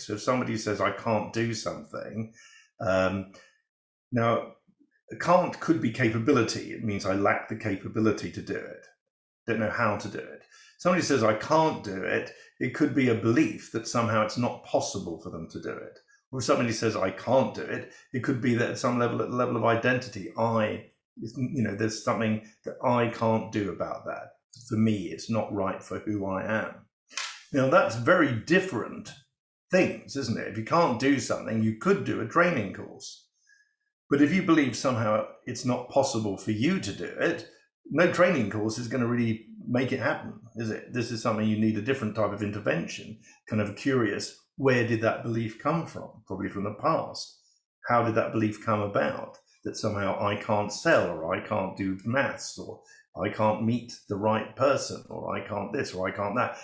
So if somebody says, I can't do something, um, now, can't could be capability. It means I lack the capability to do it, don't know how to do it. Somebody says, I can't do it, it could be a belief that somehow it's not possible for them to do it. Or if somebody says, I can't do it, it could be that at some level, at the level of identity, I, you know, there's something that I can't do about that. For me, it's not right for who I am. Now, that's very different things, isn't it? If you can't do something, you could do a training course. But if you believe somehow it's not possible for you to do it, no training course is going to really make it happen, is it? This is something you need a different type of intervention, kind of curious, where did that belief come from? Probably from the past. How did that belief come about? That somehow I can't sell, or I can't do maths, or I can't meet the right person, or I can't this, or I can't that.